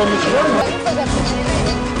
Problem hiç var mı?